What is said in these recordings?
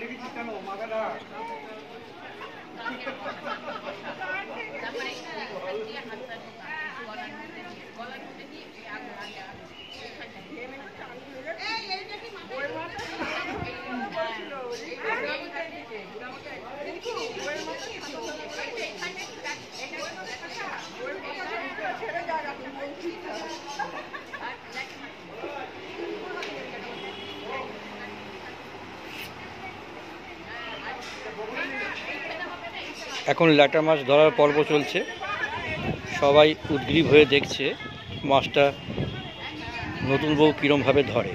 Elli küçükten olmadan ha. এখন ল্যাটা মাছ ধরার পর্ব চলছে। সবাই উদ্গ্রীব হয়ে দেখছে মাছটা নতুন বউ কীরমভাবে ধরে।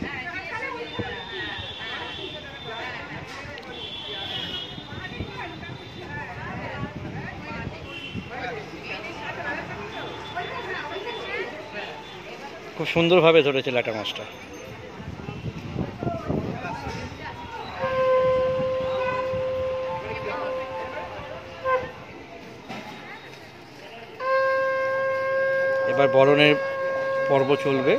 খুব সুন্দরভাবে ধরেছে ল্যাটা মাছটা। বরণের পর্ব চলবে।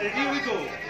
Here we go.